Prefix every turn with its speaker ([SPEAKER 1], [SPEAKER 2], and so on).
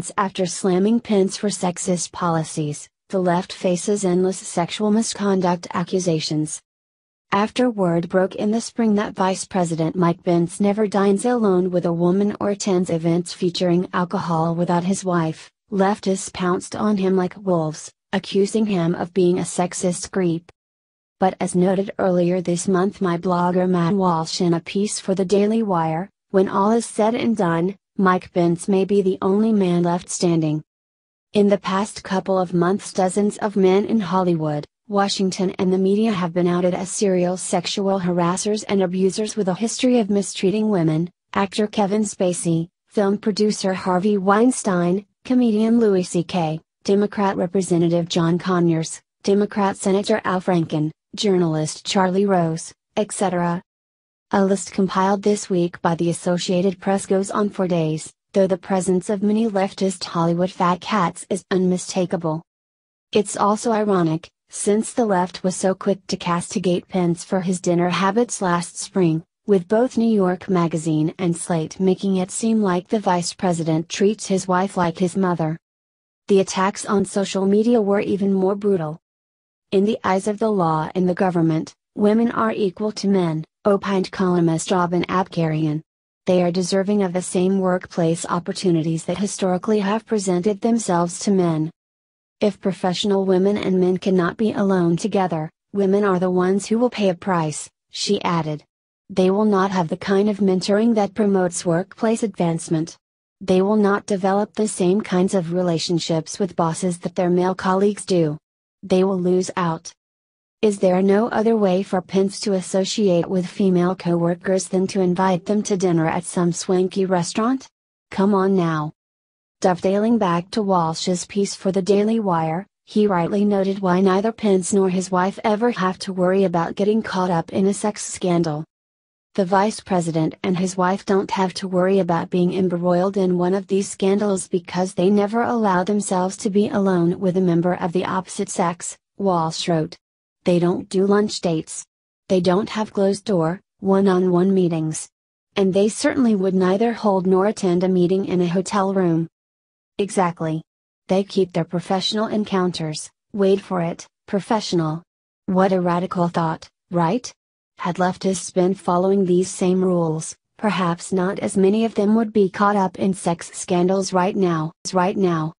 [SPEAKER 1] months after slamming Pence for sexist policies, the left faces endless sexual misconduct accusations. After word broke in the spring that Vice President Mike Pence never dines alone with a woman or attends events featuring alcohol without his wife, leftists pounced on him like wolves, accusing him of being a sexist creep. But as noted earlier this month my blogger Matt Walsh in a piece for the Daily Wire, when all is said and done, Mike Pence may be the only man left standing. In the past couple of months dozens of men in Hollywood, Washington and the media have been outed as serial sexual harassers and abusers with a history of mistreating women, actor Kevin Spacey, film producer Harvey Weinstein, comedian Louis C.K., Democrat Representative John Conyers, Democrat Senator Al Franken, journalist Charlie Rose, etc. A list compiled this week by the Associated Press goes on for days, though the presence of many leftist Hollywood fat cats is unmistakable. It's also ironic, since the left was so quick to castigate Pence for his dinner habits last spring, with both New York Magazine and Slate making it seem like the vice president treats his wife like his mother. The attacks on social media were even more brutal. In the eyes of the law and the government, women are equal to men, opined columnist Robin Abcarian. They are deserving of the same workplace opportunities that historically have presented themselves to men. If professional women and men cannot be alone together, women are the ones who will pay a price, she added. They will not have the kind of mentoring that promotes workplace advancement. They will not develop the same kinds of relationships with bosses that their male colleagues do. They will lose out. Is there no other way for Pence to associate with female coworkers than to invite them to dinner at some swanky restaurant? Come on now. Dovetailing back to Walsh's piece for the Daily Wire, he rightly noted why neither Pence nor his wife ever have to worry about getting caught up in a sex scandal. The vice president and his wife don't have to worry about being embroiled in one of these scandals because they never allow themselves to be alone with a member of the opposite sex, Walsh wrote. They don't do lunch dates. They don't have closed door, one on one meetings. And they certainly would neither hold nor attend a meeting in a hotel room. Exactly. They keep their professional encounters, wait for it, professional. What a radical thought, right? Had leftists been following these same rules, perhaps not as many of them would be caught up in sex scandals right now. Right now.